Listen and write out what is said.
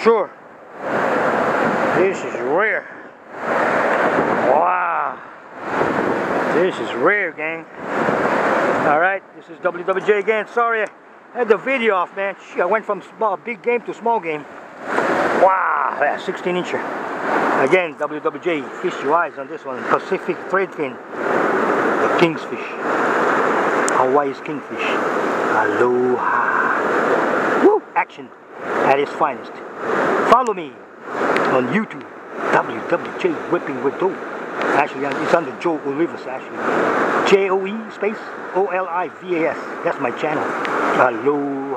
shore. This is rare. Wow. This is rare, gang. Alright, this is WWJ again. Sorry, I had the video off, man. I went from small, big game to small game. Wow, yeah, 16 incher. Again, WWJ, fish your eyes on this one. Pacific Threadfin. The King's fish. Hawaii's Kingfish. Aloha. Woo! Action at its finest. Follow me on YouTube. WWJ Whipping with Joe. Actually, uh, it's under Joe Olivas, actually. J-O-E space O-L-I-V-A-S. That's my channel. Aloha.